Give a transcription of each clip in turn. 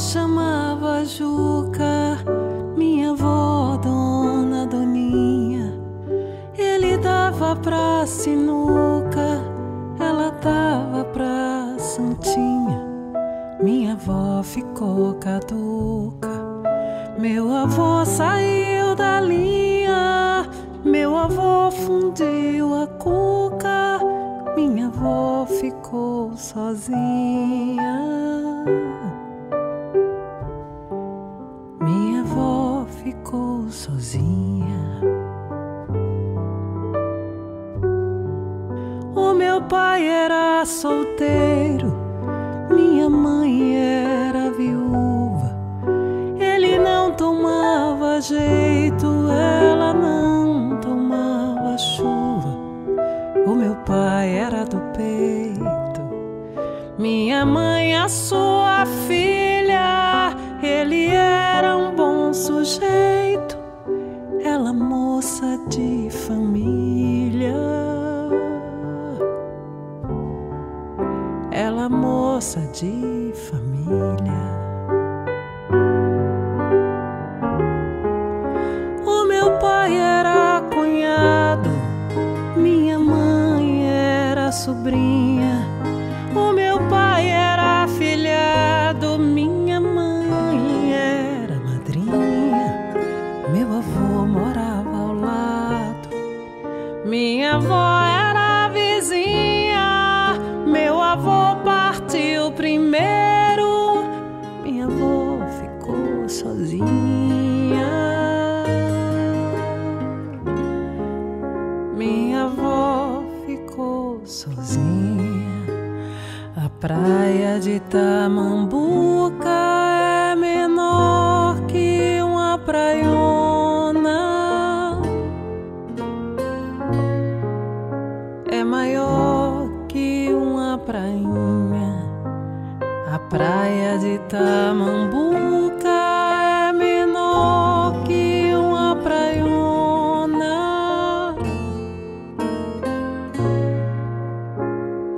chamava Juca, minha avó, dona Doninha. Ele dava pra sinuca, ela dava pra Santinha. Minha avó ficou caduca, meu avô saiu da linha, meu avô fundiu a cuca, minha avó ficou sozinha. Meu pai era solteiro, minha mãe era viúva. Ele não tomava jeito, ela não tomava chuva. O meu pai era do peito, minha mãe a sua filha. Ele era um bom sujeito, ela moça de família. Moça de família. O meu pai era cunhado, minha mãe era sobrinha. Primeiro, minha avó ficou sozinha. Minha avó ficou sozinha. A praia de Tamambuca praia de Tamambuca é menor que uma praiona.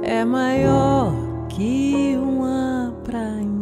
É maior que uma prainha.